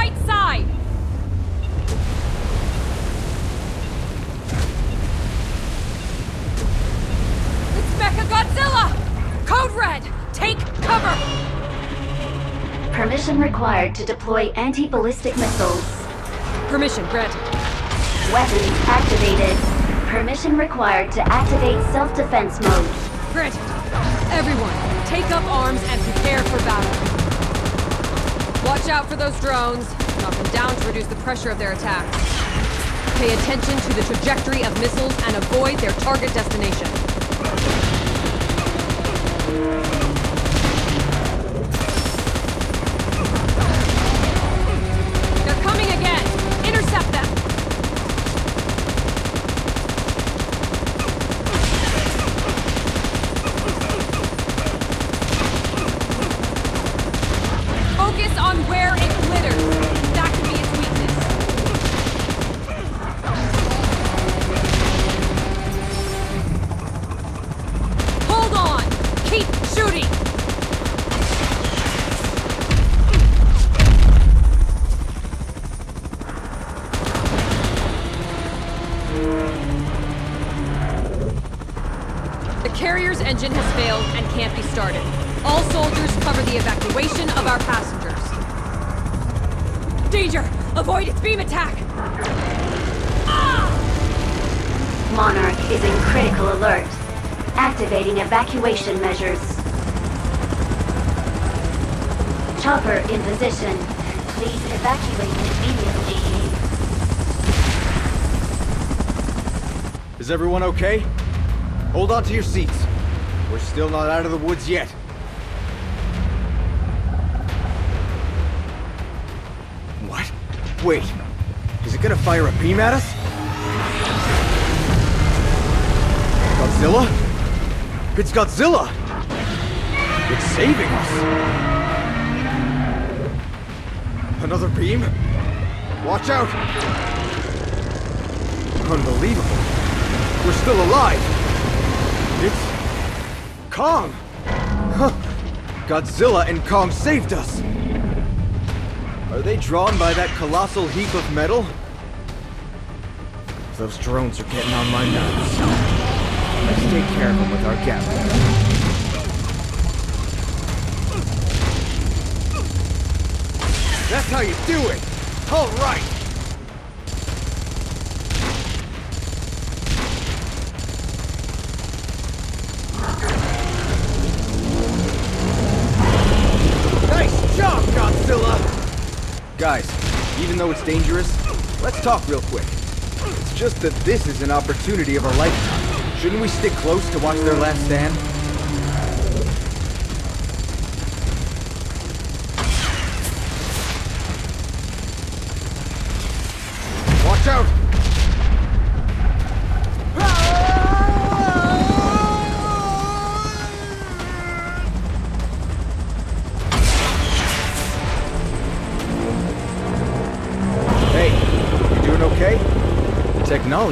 right side! It's Mecha Godzilla! Code Red! Take cover! Permission required to deploy anti-ballistic missiles. Permission granted. Weapons activated. Permission required to activate self-defense mode. Granted. Everyone, take up arms and prepare for battle. Watch out for those drones. Knock them down to reduce the pressure of their attacks. Pay attention to the trajectory of missiles and avoid their target destination. They're coming again! Intercept them! Focus on where it glitters. That could be its weakness. Hold on! Keep shooting! The carrier's engine has failed and can't be started. All soldiers cover the evacuation of our passengers. Danger! Avoid its beam attack! Ah! Monarch is in critical alert. Activating evacuation measures. Chopper in position. Please evacuate immediately. Is everyone okay? Hold on to your seats. We're still not out of the woods yet. Wait. Is it gonna fire a beam at us? Godzilla? It's Godzilla! It's saving us! Another beam? Watch out! Unbelievable. We're still alive! It's... Kong! Huh. Godzilla and Kong saved us! Are they drawn by that colossal heap of metal? Those drones are getting on my nerves. Let's take care of them with our Gatling. That's how you do it! All right! Guys, even though it's dangerous, let's talk real quick. It's just that this is an opportunity of our lifetime. Shouldn't we stick close to watch their last stand?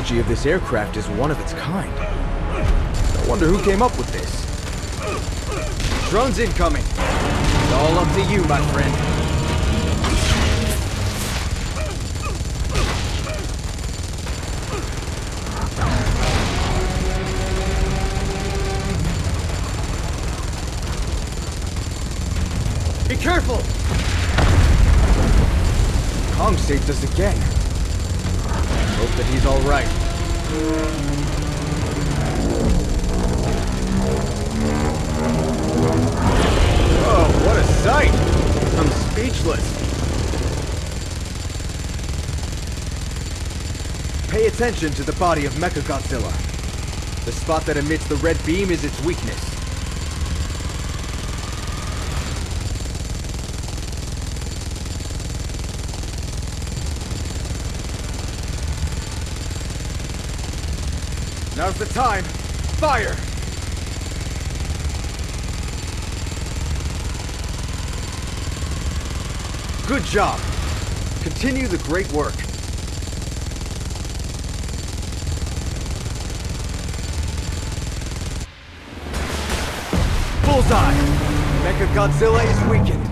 Technology of this aircraft is one of its kind. I wonder who came up with this. Drones incoming. It's all up to you, my friend. Be careful! Kong saved us again. Hope that he's all right. Oh, what a sight! I'm speechless. Pay attention to the body of Mechagodzilla. The spot that emits the red beam is its weakness. Now's the time. Fire! Good job. Continue the great work. Bullseye! Mechagodzilla is weakened.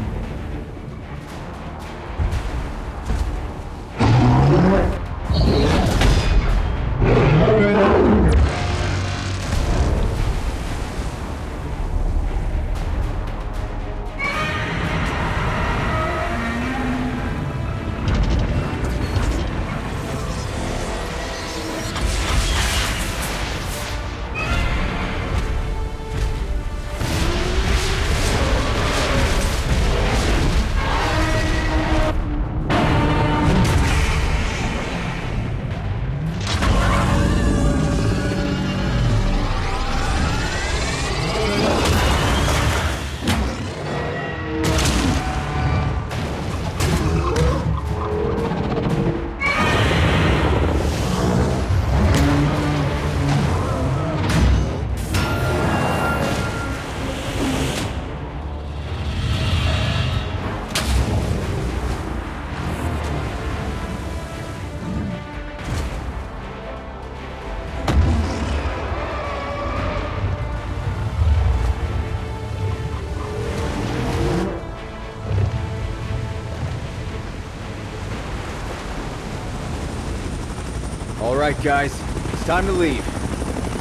All right, guys. It's time to leave.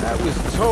That was totally...